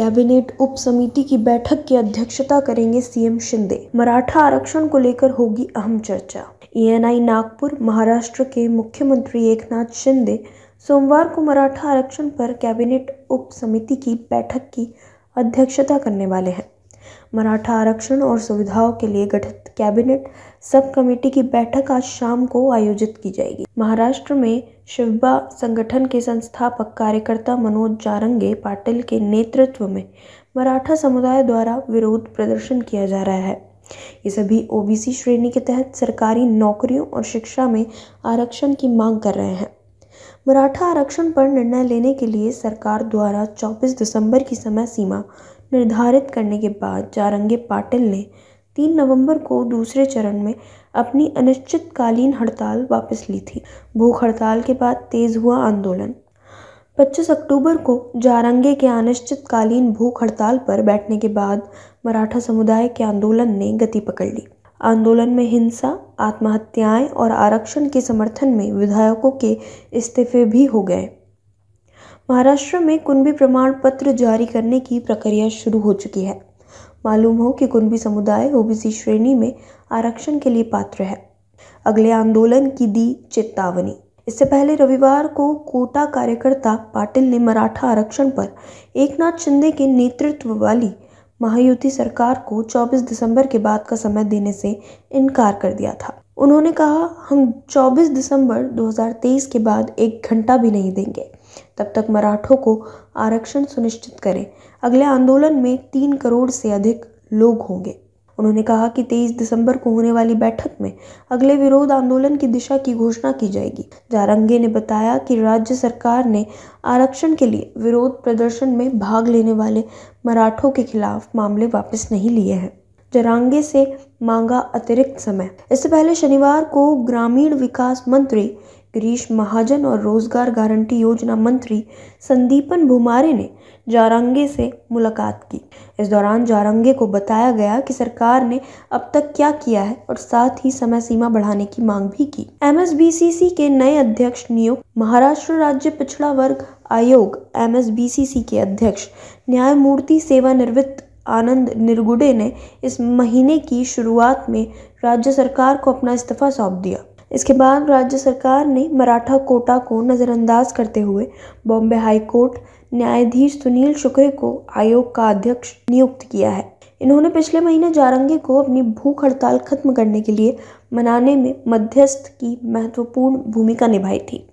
Cabinet उप समिति की बैठक की अध्यक्षता करेंगे सीएम शिंदे। मराठा आरक्षण को लेकर होगी अहम चर्चा। ईएनआई नागपुर, महाराष्ट्र के मुख्यमंत्री एकनाथ शिंदे सोमवार को मराठा आरक्षण पर कैबिनेट उप समिति की बैठक की अध्यक्षता करने वाले हैं। मराठा आरक्षण और सुविधाओं के लिए गठित कैबिनेट सब कमेटी की बैठक आज शाम को आयोजित की जाएगी। महाराष्ट्र में शिवबा संगठन के संस्थापक कार्यकर्ता मनोज जारंगे पाटिल के नेतृत्व में मराठा समुदाय द्वारा विरोध प्रदर्शन किया जा रहा है। ये सभी ओबीसी श्रेणी के तहत सरकारी नौकरियों और शिक्षा में आरक्षण की मांग कर रहे हैं। मराठा आरक्षण पर निर्णय लेने के लिए सरकार द्वारा 24 दिसंबर की समय सीमा निर्धारित करने के बाद जारंगे पाटिल ने 3 नवंबर को दूसरे चरण में अपनी अनिश्चितकालीन हड़ताल वापस ली थी। भूख हड़ताल के बाद तेज हुआ आंदोलन। 25 अक्टूबर को जारंगे के अनिश्चितकालीन भूख हड़ताल पर बैठने के बाद मराठा समुदाय के आंदोलन ने गति पकड़ ली। आंदोलन में हिंसा, आत्महत्याएँ और आरक्षण के समर्थन में विधायकों के इस्तीफे भी हो गए। महाराष्ट्र में कुंभी प्रमाण पत्र जारी करने की प्रक्रिया शुरू हो चुकी है। मालूम हो कि कुंभी समुदाय ओबीसी श्रेणी में आरक्षण के लिए पात्र है। अगले आंदोलन की दी चेतावनी। इससे पहले रविवार को कोटा कार्यकर्ता पाटिल ने मराठा आरक्षण पर एकनाथ शिंदे के नेतृत्व वाली महायुति सरकार को 24 दिसंबर के बाद का समय देने से इनकार कर दिया था। उन्होंने कहा, हम 24 दिसंबर 2023 के बाद एक घंटा भी नहीं देंगे। तब तक मराठों को आरक्षण सुनिश्चित करें। अगले आंदोलन में तीन करोड़ से अधिक लोग होंगे। उन्होंने कहा कि 23 दिसंबर को होने वाली बैठक में अगले विरोध आंदोलन की दिशा की घोषणा की जाएगी। जारंगे ने बताया कि राज्य सरकार ने आरक्षण के लिए विरोध प्रदर्शन में भाग लेने वाले मराठों के खिलाफ मामले वापस नहीं लिए हैं। जरांगे से मांगा अतिरिक्त समय। इससे पहले शनिवार को ग्रामीण विकास मंत्री गिरीश महाजन और रोज़गार गारंटी योजना मंत्री संदीपन भुमारे ने जारंगे से मुलाकात की। इस दौरान जारंगे को बताया गया कि सरकार ने अब तक क्या किया है और साथ ही समय सीमा बढ़ाने की मांग भी की। एमएसबीसीसी के नए अध्यक्ष नियुक्त महाराष्ट्र राज्य पिछड़ा वर्ग आयोग एमएसबीसीसी के अध्यक्ष न्यायमूर्ति सेवानिवृत्त आनंद निरगुडे ने इस महीने की शुरुआत में राज्य सरकार को अपना इस्तीफा सौंप दिया। इसके बाद राज्य सरकार ने मराठा कोटा को नज़रअंदाज करते हुए बॉम्बे हाई कोर्ट न्यायाधीश सुनील शुक्रे को आयोग का अध्यक्ष नियुक्त किया है। इन्होंने पिछले महीने जारंगे को अपनी भूख हड़ताल खत्म करने के लिए मनाने में मध्यस्थ की महत्वपूर्ण भूमिका निभाई थी।